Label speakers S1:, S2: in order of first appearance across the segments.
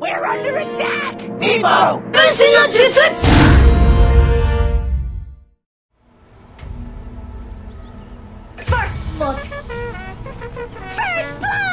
S1: We're under attack!
S2: Nemo!
S3: First blood!
S1: First blood!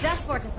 S3: Just for
S4: No.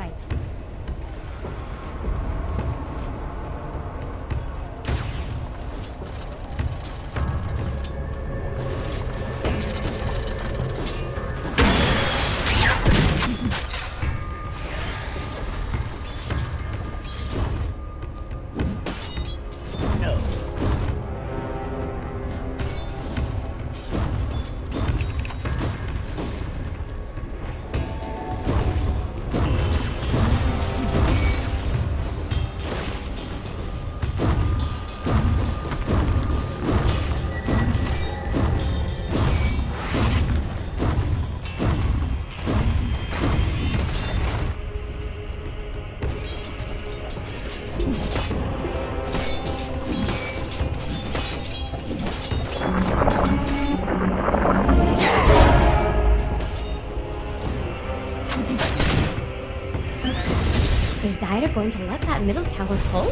S3: Going to let that middle tower fall?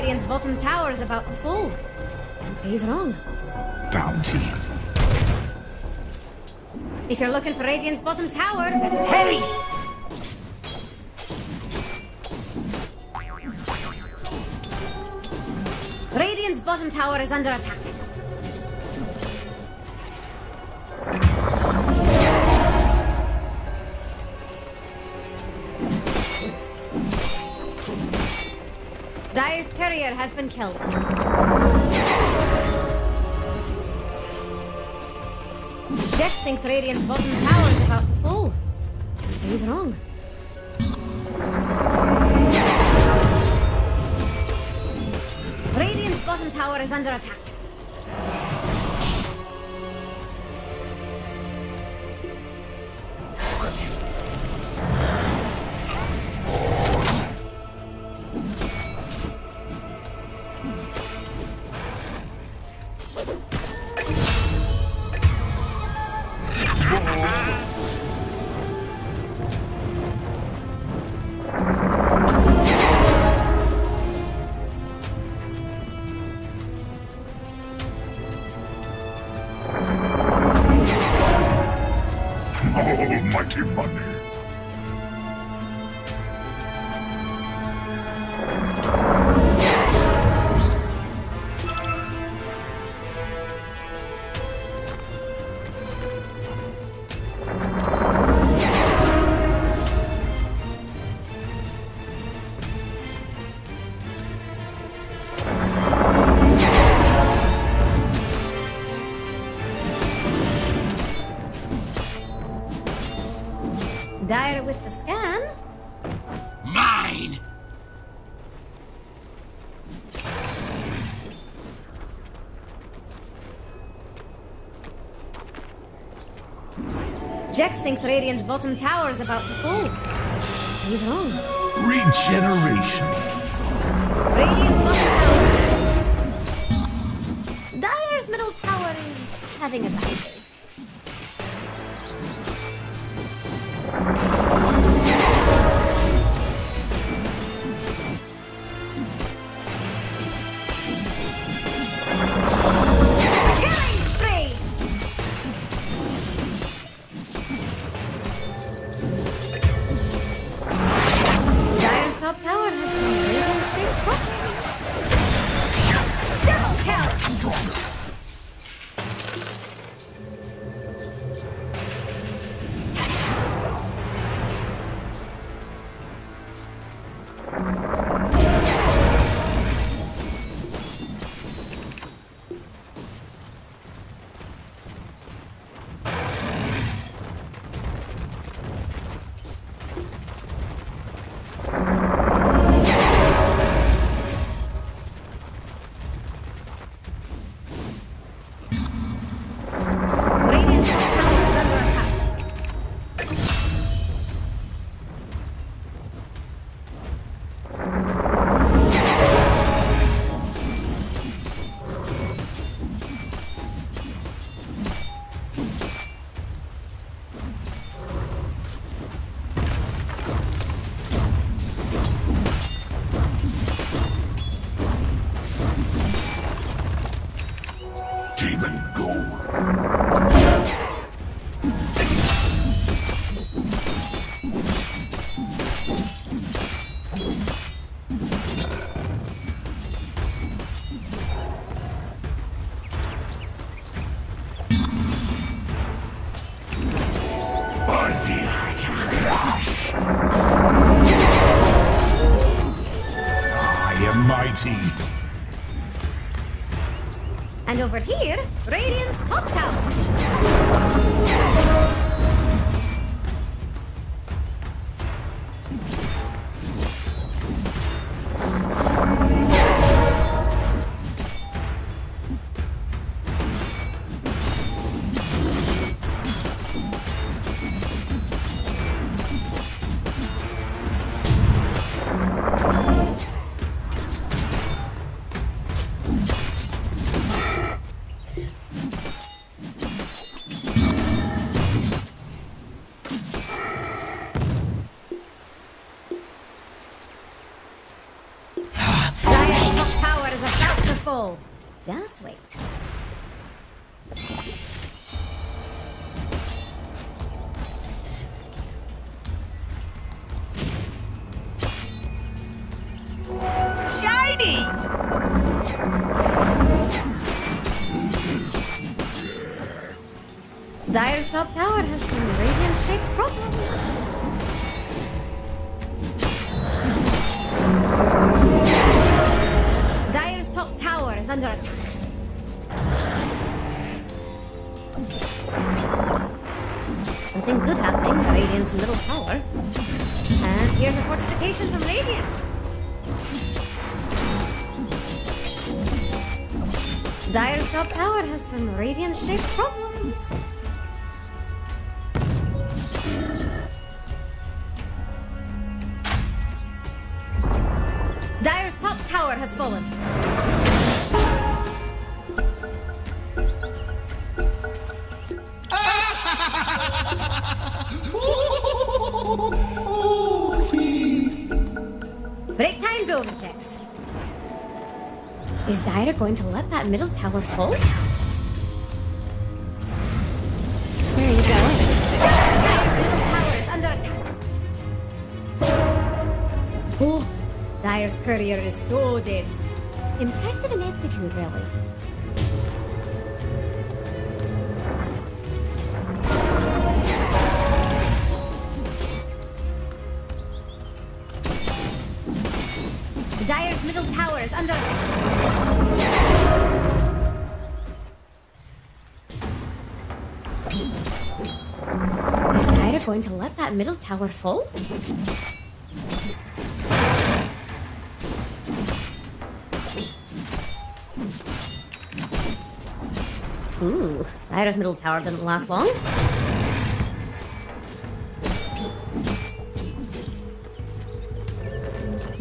S3: Radiant's bottom tower is about to fall. And he's wrong.
S5: Bounty.
S3: If you're looking for Radiant's bottom tower, better!
S5: Haste!
S3: Radiant's bottom tower is under attack. Dire's courier has been killed. Jex thinks Radiant's bottom tower is about to fall. And he's wrong. Radiant's bottom tower is under attack. Jex thinks Radiant's bottom tower is about to fall. He's wrong.
S5: Regeneration.
S3: Radiant's bottom tower. Dire's middle tower is having a bad day.
S5: Mighty.
S3: And over here, Radiant's top tower. Some radiant shaped problems. Dire's top tower has fallen. Break time's over, Jax. Is Dire going to let that middle tower fall? Dire's courier is so dead. Impressive ineptitude, really. Dire's middle tower is under attack. Is Dire going to let that middle tower fall? Ooh, Dire's middle tower didn't last long.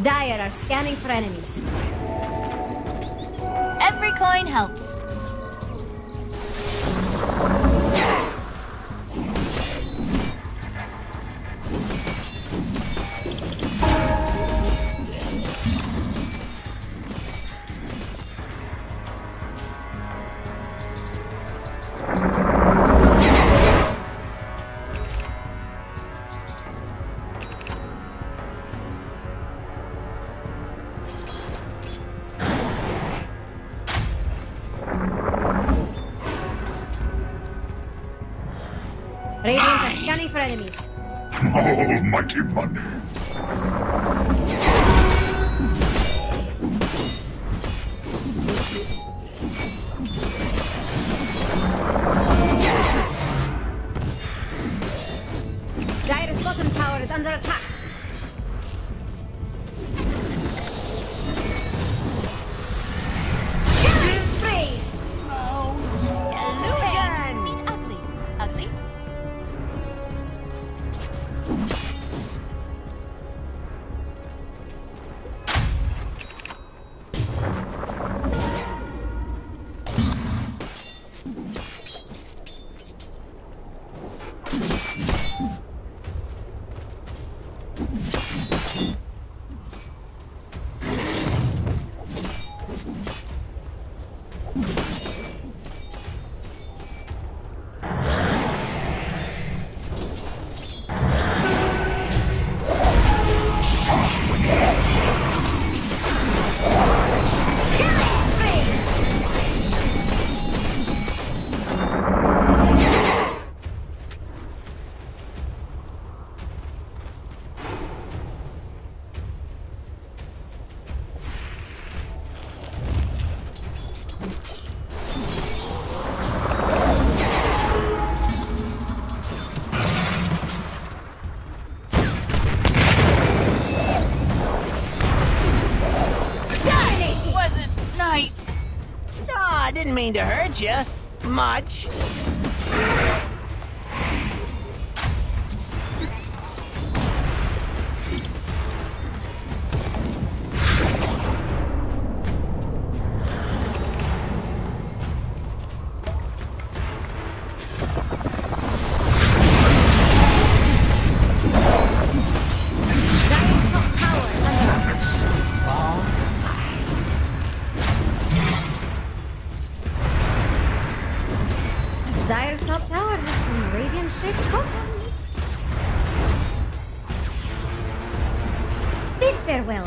S3: Dire are scanning for enemies.
S1: Every coin helps.
S3: Scanning for enemies.
S5: Oh, Almighty money.
S4: Mean to hurt you. Much.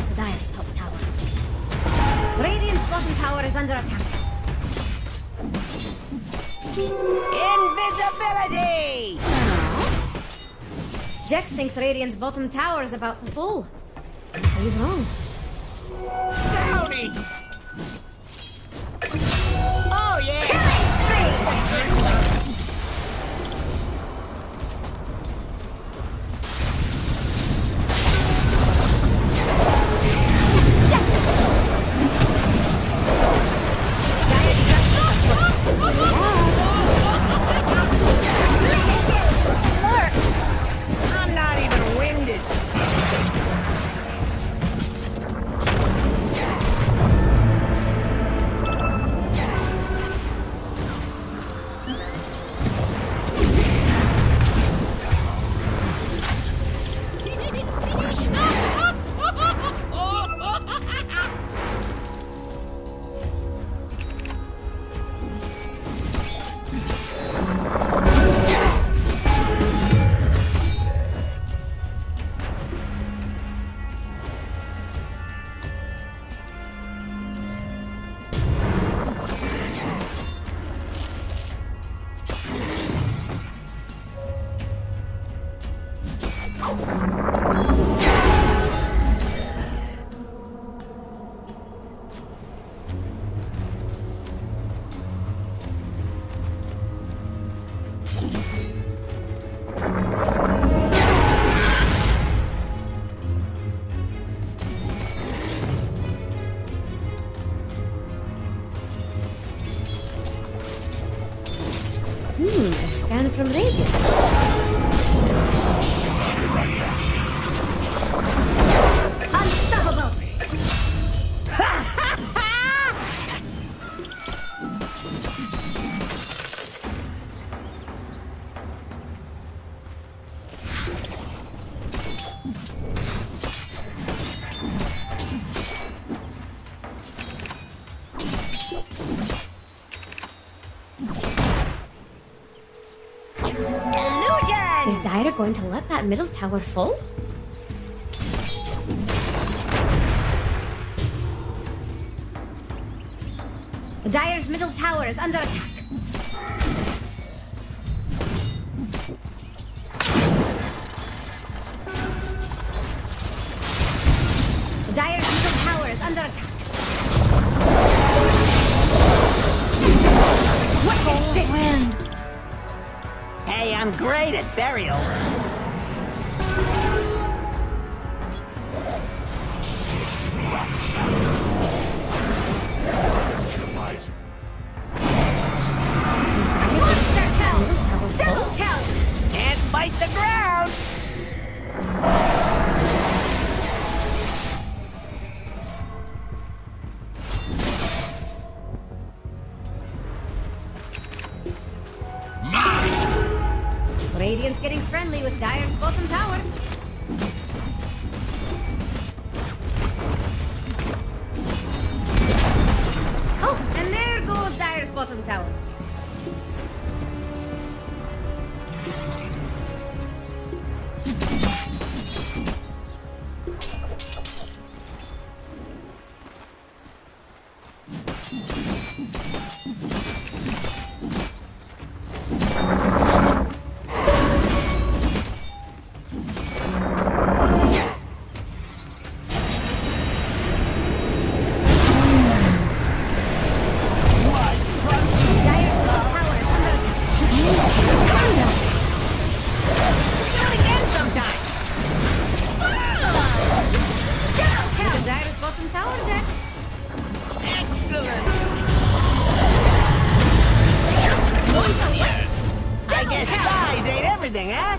S3: Farewell to Dire's top tower. Radiant's bottom tower is under attack.
S4: Invisibility!
S3: Jex thinks Radiant's bottom tower is about to fall. So he's wrong. From Radiant. that middle tower full? Dire's middle tower is under attack. Dire's middle tower is under attack.
S1: What wind? Hey,
S3: I'm great at burials. tower.
S1: Excellent! I guess size ain't everything, huh?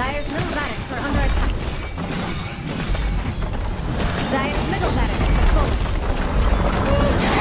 S3: Dire's middle barracks are under attack. Dire's middle barracks is full.